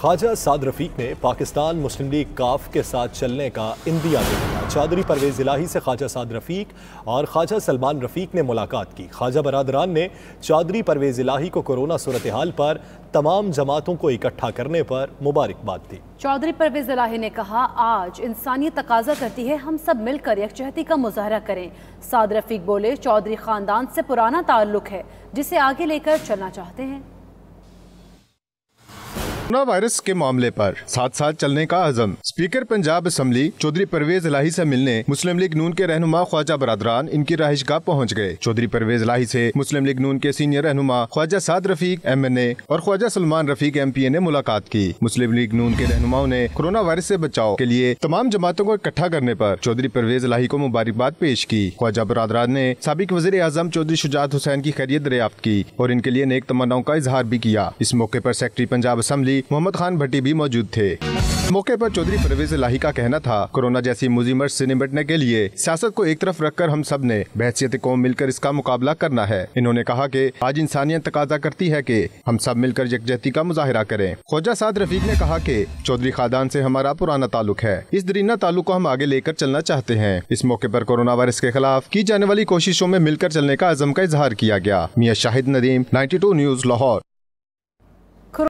ख्वाजा साद रफीक ने पाकिस्तान मुस्लिम लीग काफ के साथ चलने का इंदिया दे दिया। चौधरी परवेज इलाही से ख्वाजा साद रफीक और ख्वाजा सलमान रफीक ने मुलाकात की। ख्वाजा बरदरान ने चौधरी परवेज इलाही को कोरोना सूरत हाल पर तमाम जमातों को इकट्ठा करने पर मुबारकबाद दी। चौधरी परवेज इलाही ने कहा, आज इंसानियत तकाजा करती है, हम सब मिलकर यकजहती का मुजाहरा करें। साद रफीक बोले चौधरी खानदान से पुराना ताल्लुक है, जिसे आगे लेकर चलना चाहते हैं। कोरोना वायरस के मामले पर साथ साथ चलने का अजम स्पीकर पंजाब असम्बली चौधरी परवेज लाही से मिलने मुस्लिम लीग नून के रहनुमा ख्वाजा बरदरान इनकी रहाइश गाह पहुँच गए। चौधरी परवेज लाही से मुस्लिम लीग नून के सीनियर रहनुमा Khawaja Saad Rafique, M N A और Khawaja Salman Rafique, M P A ने मुलाकात की। मुस्लिम लीग नून के रहनुमाओं ने कोरोना वायरस ऐसी बचाव के लिए तमाम जमातों को इकट्ठा करने आरोप चौधरी परवेज लाही को मुबारकबाद पेश की। ख्वाजा बरदरान ने सबक वजी आज़म चौधरी शुजात हुसैन की खैरियत दरियाफ्त की और इनके लिए नेक तमन्नाओं का इजहार भी किया। इस मौके आरोप सेक्रेटरी पंजाब असम्बली मोहम्मद खान भट्टी भी मौजूद थे। मौके पर चौधरी परवेज लाही का कहना था, कोरोना जैसी मुजीमत से निपटने के लिए सियासत को एक तरफ़ रखकर हम सबने बहसीत कौम मिलकर इसका मुकाबला करना है। इन्होंने कहा कि आज इंसानियत तकाजा करती है कि हम सब मिलकर यकजहती का मुजाहरा करें। खोजा साद रफीक ने कहा कि चौधरी खादान से हमारा पुराना ताल्लुक है। इस दरीना ताल्लुक को हम आगे लेकर चलना चाहते हैं। इस मौके पर कोरोना वायरस के खिलाफ की जाने वाली कोशिशों में मिलकर चलने का अजम का इजहार किया गया। Mian Shahid Nadeem, ninety news, Lahore.